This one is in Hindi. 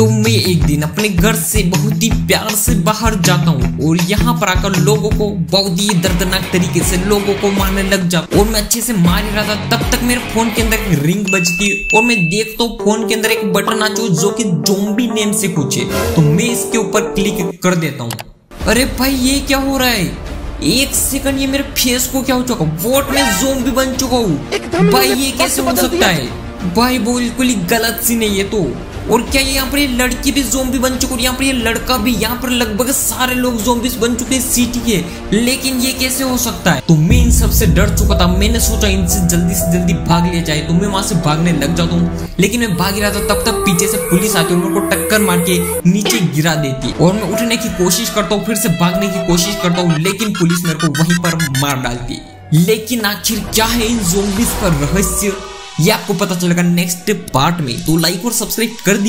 तो मैं एक दिन अपने घर से बहुत ही प्यार से बाहर जाता हूँ और यहाँ पर आकर लोगों को बहुत ही दर्दनाक तरीके से लोगों को मारने लग जाता और मैं अच्छे से मार ही रहा था। तब तक मेरे फ़ोन के अंदर एक रिंग बजती और मैं देखता हूँ फ़ोन के अंदर एक बटन आचो जो कि जोम्बी नेम से कुछ है। तो मैं इसके ऊपर क्लिक कर देता हूँ। अरे भाई ये क्या हो रहा है? एक सेकंड ये मेरे फेस को क्या हो चुका वोट में जोम्बी बन चुका हूँ। भाई ये कैसे हो सकता है? भाई बिल्कुल ही गलत सी नहीं है तो। और क्या ये यहाँ पर ये लड़की भी जोम्बी बन चुकी है? यहाँ पर ये लड़का भी, यहाँ पर लगभग सारे लोग जोम्बिस बन चुके हैं सिटी के। लेकिन ये कैसे हो सकता है? तो मैं इन सबसे डर चुका था। मैंने सोचा इनसे जल्दी से जल्दी भाग लिया जाए तो मैं वहाँ से भागने लग जाता हूँ। लेकिन मैं भाग रहा था, तब तक पीछे से पुलिस आती है मेरे को टक्कर मार के नीचे गिरा देती। और मैं उठने की कोशिश करता हूँ, फिर से भागने की कोशिश करता हूँ, लेकिन पुलिस मेरे को वहीं पर मार डालती। लेकिन आखिर क्या है इन जोम्बिस का रहस्य? ये आपको पता चलेगा नेक्स्ट पार्ट में। तो लाइक और सब्सक्राइब कर दी